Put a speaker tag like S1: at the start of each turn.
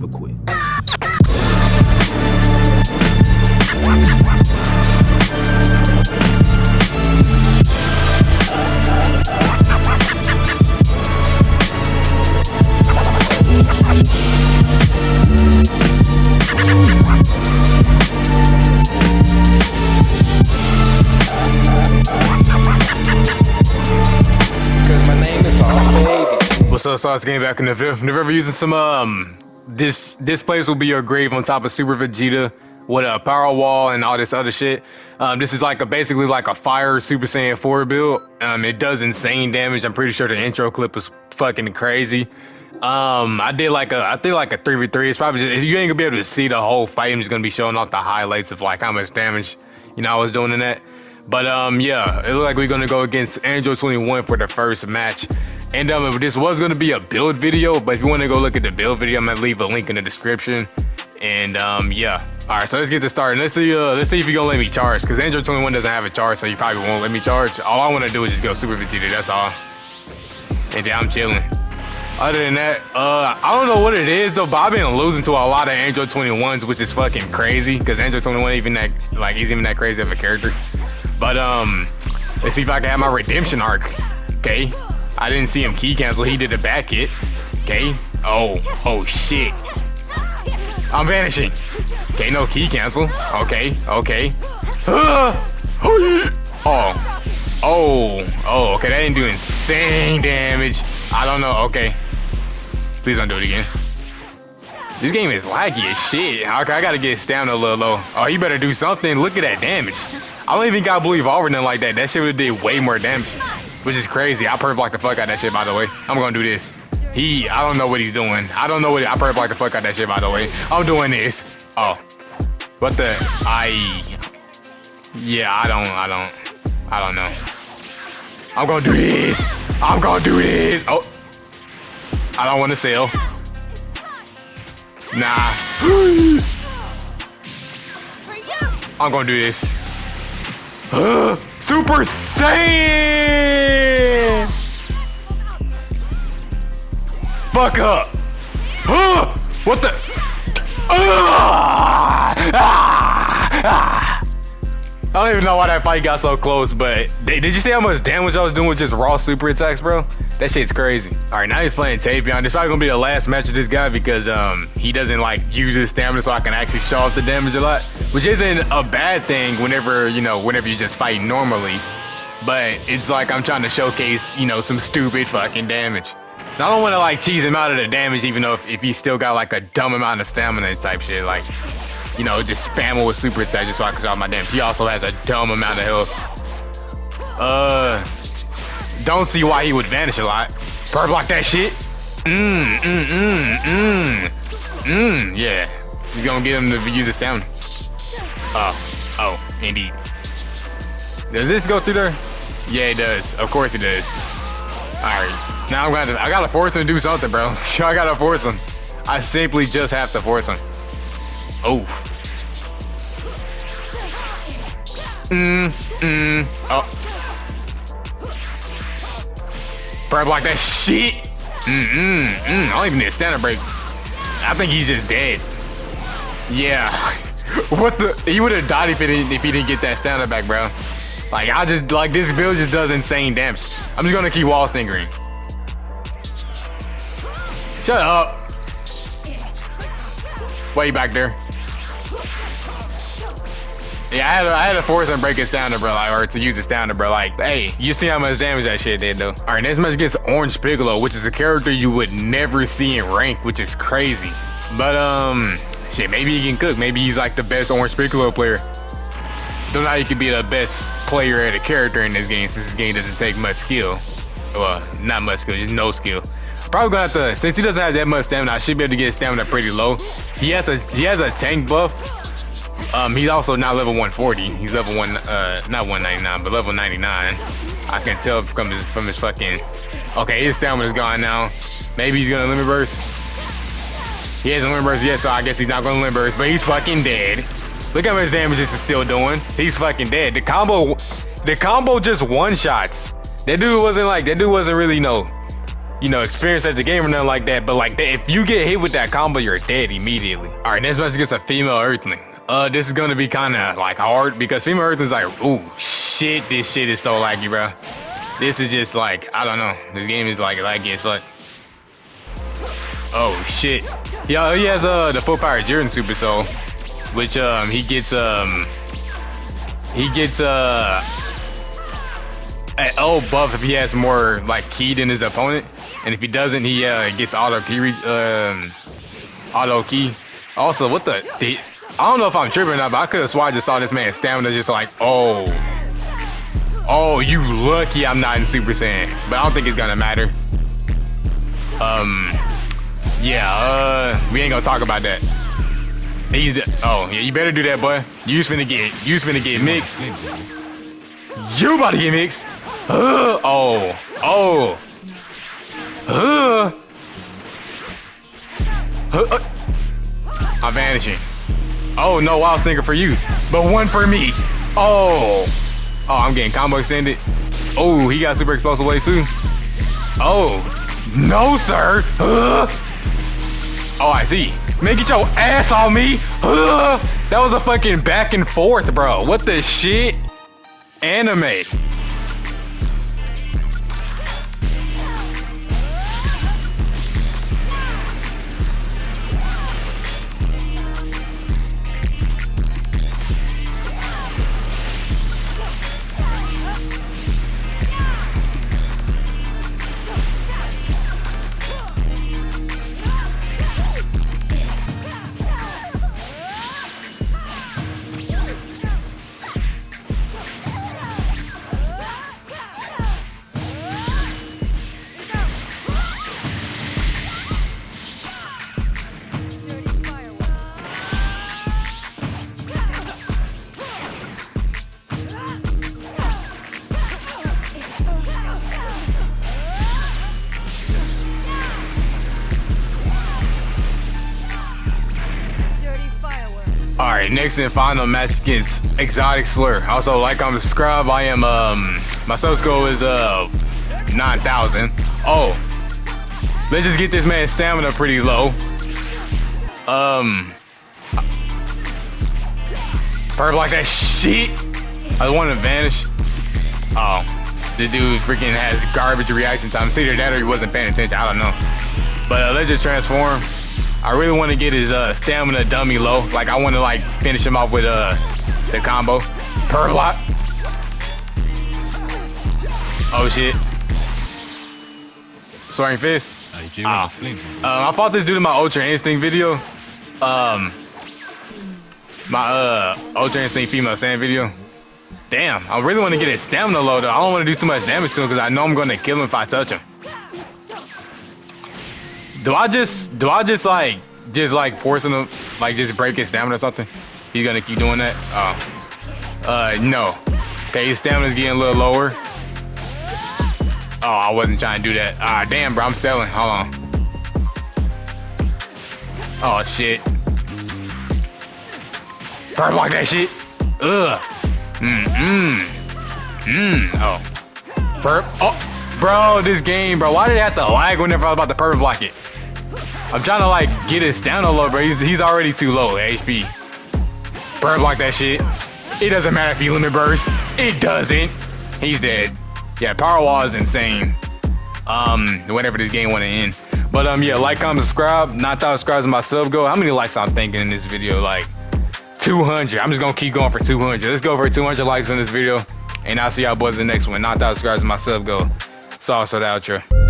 S1: me, sir. I don't ever quit.
S2: What's up, Sauce Game back in the video. Never ever using some um this this place will be your grave on top of Super Vegeta with a power wall and all this other shit. Um, this is like a basically like a fire Super Saiyan 4 build. Um, it does insane damage. I'm pretty sure the intro clip was fucking crazy. Um, I did like a I did like a 3v3. It's probably just, you ain't gonna be able to see the whole fight. I'm just gonna be showing off the highlights of like how much damage you know I was doing in that. But um, yeah, it looked like we're gonna go against Android 21 for the first match. And um, this was gonna be a build video, but if you want to go look at the build video, I'm gonna leave a link in the description. And um, yeah, all right, so let's get this started. Let's see, uh, let's see if you're gonna let me charge, because Android 21 doesn't have a charge, so you probably won't let me charge. All I want to do is just go Super Vegeta, that's all. And then I'm chilling. Other than that, uh, I don't know what it is though, but I've been losing to a lot of Android 21s, which is fucking crazy, because Android 21 even that like he's even that crazy of a character. But um, let's see if I can have my redemption arc. Okay. I didn't see him key cancel. He did a back hit. Okay. Oh, oh shit. I'm vanishing. Okay, no key cancel. Okay, okay. Oh, oh, oh, okay. That didn't do insane damage. I don't know. Okay. Please don't do it again. This game is laggy as shit. Okay, I gotta get stamina a little low. Oh, you better do something. Look at that damage. I don't even got Blue Evolver nothing like that. That shit would have did way more damage, which is crazy. I perp like the fuck out that shit, by the way. I'm gonna do this. He, I don't know what he's doing. I don't know what, I perp like the fuck out that shit, by the way. I'm doing this. Oh. What the, I, yeah, I don't, I don't, I don't know. I'm gonna do this. I'm gonna do this. Oh. I don't want to sell. Nah. I'm gonna do this. Super Saiyan! Fuck up! Huh? what the? Ah! Ah! Ah! I don't even know why that fight got so close, but did you see how much damage I was doing with just raw super attacks, bro? That shit's crazy. All right, now he's playing Tapion. This probably gonna be the last match of this guy because um he doesn't like use his stamina, so I can actually show off the damage a lot, which isn't a bad thing whenever you know whenever you just fight normally. But it's like I'm trying to showcase you know some stupid fucking damage. I don't want to like cheese him out of the damage, even though if, if he still got like a dumb amount of stamina type shit, like you know, just spam him with super attack just so I can drop my damage. He also has a dumb amount of health. Uh, don't see why he would vanish a lot. Perp block that shit. Mmm, mmm, mmm, mmm, mmm. Yeah, he's gonna get him to use his stamina. Oh, oh, indeed. Does this go through there? Yeah, it does. Of course it does. All right, now I'm gonna, I gotta force him to do something, bro. I gotta force him. I simply just have to force him. Oh. Mm, mm, oh. Bro, block that shit. Mm, mm, mm. I don't even need a stamina break. I think he's just dead. Yeah. what the? He would have died if he didn't if he didn't get that standard back, bro. Like I just like this build just does insane damage. I'm just gonna keep wall stingering. Shut up. Way back there. Yeah, I had to, I had to force to break his down, bro, like, or to use his down, bro. Like, hey, you see how much damage that shit did, though. All right, next match gets Orange Piccolo, which is a character you would never see in rank, which is crazy. But um, shit, maybe he can cook. Maybe he's like the best Orange Piccolo player. Don't know can be the best player at a character in this game, since this game doesn't take much skill. Well, not much skill, just no skill. Probably gonna have to, since he doesn't have that much stamina, I should be able to get stamina pretty low. He has a he has a tank buff, um, he's also not level 140. He's level one, uh, not 199, but level 99. I can tell from his from his fucking. Okay, his stamina's gone now. Maybe he's gonna limit burst. He hasn't limit burst yet, so I guess he's not gonna limit burst. But he's fucking dead. Look how much damage this is still doing. He's fucking dead. The combo, the combo just one shots. That dude wasn't like that. Dude wasn't really no. you know, experience at the game or nothing like that. But like, if you get hit with that combo, you're dead immediately. All right, next match against a female Earthling. Uh, this is gonna be kind of like hard because female Earthling's like, ooh, shit, this shit is so laggy, bro. This is just like, I don't know. This game is like laggy as fuck. Oh shit. Yeah, he has uh the full power Jiren Super Soul, which um he gets um he gets uh an L buff if he has more like key than his opponent, and if he doesn't, he uh gets auto reach um auto ki. Also, what the, the I don't know if I'm tripping or not, but I could have sworn I just saw this man stamina just like oh oh you lucky I'm not in Super Saiyan, but I don't think it's gonna matter. Um yeah uh we ain't gonna talk about that. He's the, oh yeah, you better do that, boy. You You's finna get you's finna get mixed. You about to get mixed. Uh, oh oh. Uh, uh, uh. I'm vanishing. Oh no, wild stinker for you, but one for me. Oh, oh, I'm getting combo extended. Oh, he got super explosive wave too. Oh, no, sir. Uh. Oh, I see. Man, get your ass on me. Uh, that was a fucking back and forth, bro. What the shit? Anime. Next and final match against Exotic Slur. Also, like, comment, subscribe. I am um my sub score is uh nine thousand. Oh, let's just get this man's stamina pretty low. Um, purple like that shit. I want to vanish. Oh, this dude freaking has garbage reaction time. See, that or he wasn't paying attention. I don't know. But uh, let's just transform. I really want to get his uh, stamina dummy low. Like I want to like finish him off with uh, the combo. Per block. Oh shit. Soaring fist. Ah. Um, I fought this dude in my Ultra Instinct video. Um, my uh Ultra Instinct female sand video. Damn, I really want to get his stamina low though. I don't want to do too much damage to him because I know I'm going to kill him if I touch him. Do I just, do I just like, just like forcing him, like just break his stamina or something? He's gonna keep doing that? Oh. Uh, no. Okay, his stamina's getting a little lower. Oh, I wasn't trying to do that. Ah, damn, bro, I'm selling. Hold on. Oh, shit. Burn block that shit. Ugh. Mm, mm. Oh. Perp. Oh, bro, this game, bro. Why did it have to lag whenever I was about to purple block it? I'm trying to like get his stamina low, bro. He's, he's already too low HP. Bird block that shit. It doesn't matter if he limit burst. It doesn't. He's dead. Yeah, Power Wall is insane. Um, whenever this game want to end. But um, yeah, like, comment, subscribe. Not thousand subscribers in my sub go. How many likes I'm thinking in this video? Like 200. I'm just gonna keep going for 200. Let's go for 200 likes in this video, and I'll see y'all boys in the next one. Not thousand subscribers in my sub go. Sauce so the outro.